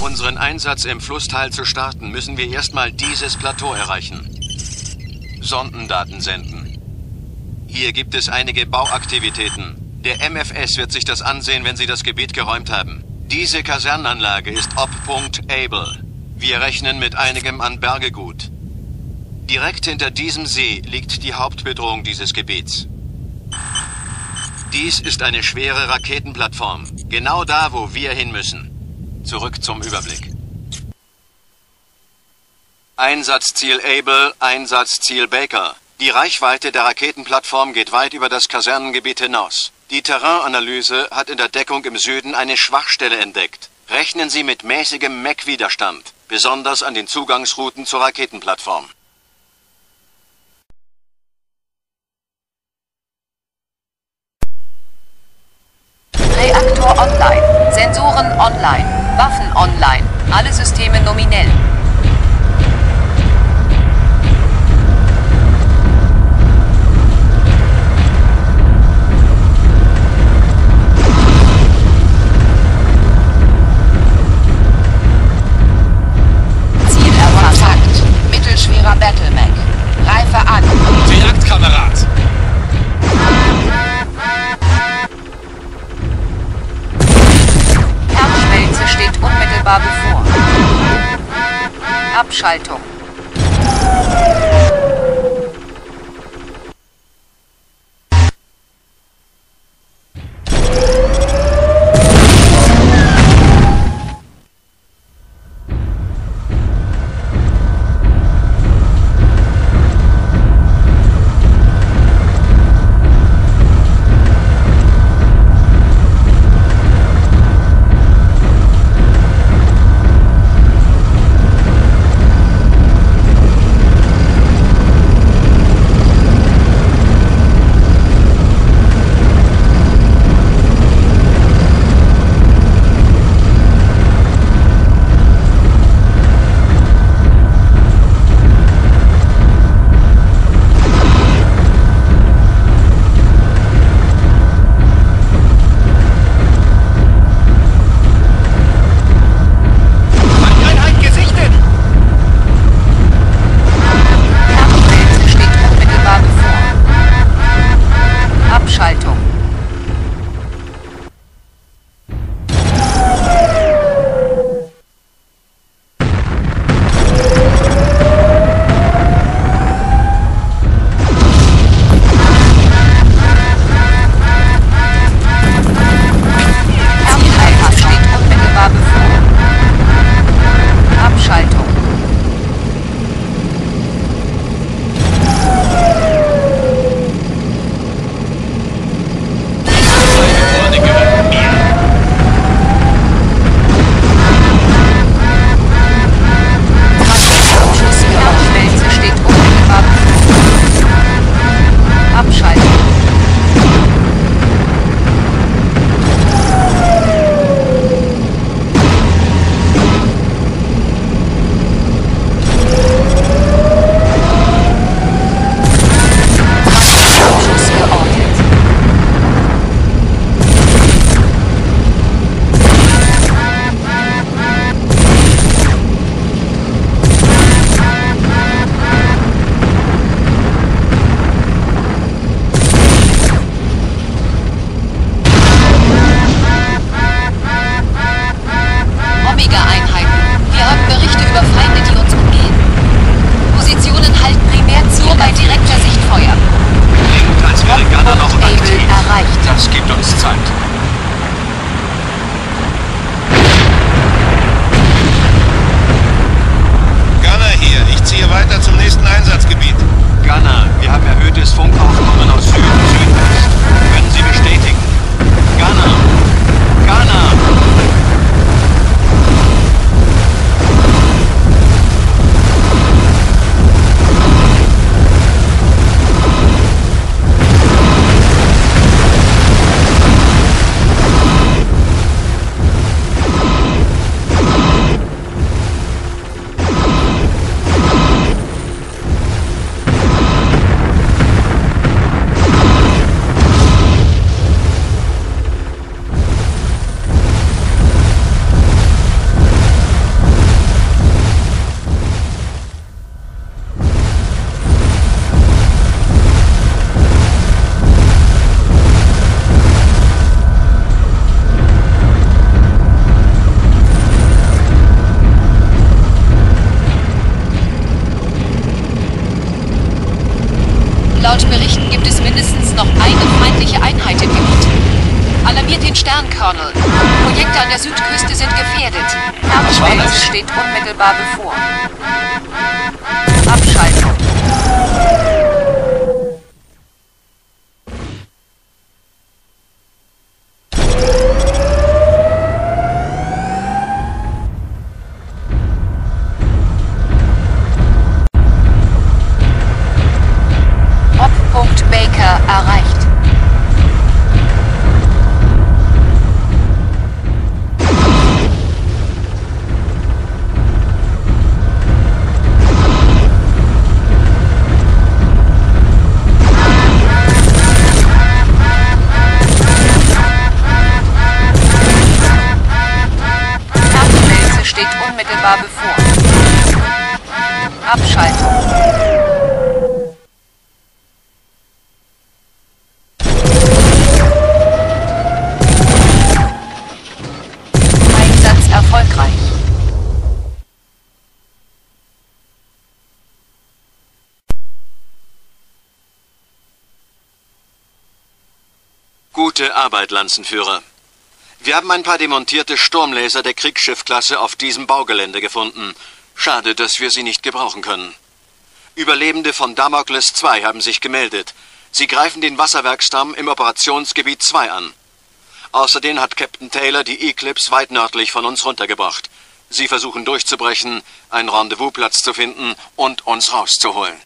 Um unseren Einsatz im Flusstal zu starten, müssen wir erstmal dieses Plateau erreichen. Sondendaten senden. Hier gibt es einige Bauaktivitäten. Der MFS wird sich das ansehen, wenn sie das Gebiet geräumt haben. Diese Kasernenanlage ist Op.Punkt Able. Wir rechnen mit einigem an Bergegut. Direkt hinter diesem See liegt die Hauptbedrohung dieses Gebiets. Dies ist eine schwere Raketenplattform. Genau da, wo wir hin müssen. Zurück zum Überblick. Einsatzziel Able, Einsatzziel Baker. Die Reichweite der Raketenplattform geht weit über das Kasernengebiet hinaus. Die Terrainanalyse hat in der Deckung im Süden eine Schwachstelle entdeckt. Rechnen Sie mit mäßigem MEC-Widerstand, besonders an den Zugangsrouten zur Raketenplattform. Reaktor online. Sensoren online. Waffen online. Alle Systeme nominell. Ziel erfasst. Mittelschwerer Battlemech. Greife an. Jagdkamerad! Unmittelbar bevor. Abschaltung. Das gibt uns Zeit. Laut Berichten gibt es mindestens noch eine feindliche Einheit im Gebiet. Alarmiert den Stern, Projekte an der Südküste sind gefährdet. Erdschwelle steht unmittelbar bevor. Steht unmittelbar bevor. Abschaltung. Einsatz erfolgreich. Gute Arbeit, Lanzenführer. Wir haben ein paar demontierte Sturmlaser der Kriegsschiffklasse auf diesem Baugelände gefunden. Schade, dass wir sie nicht gebrauchen können. Überlebende von Damokles 2 haben sich gemeldet. Sie greifen den Wasserwerksdamm im Operationsgebiet 2 an. Außerdem hat Captain Taylor die Eclipse weit nördlich von uns runtergebracht. Sie versuchen durchzubrechen, einen Rendezvousplatz zu finden und uns rauszuholen.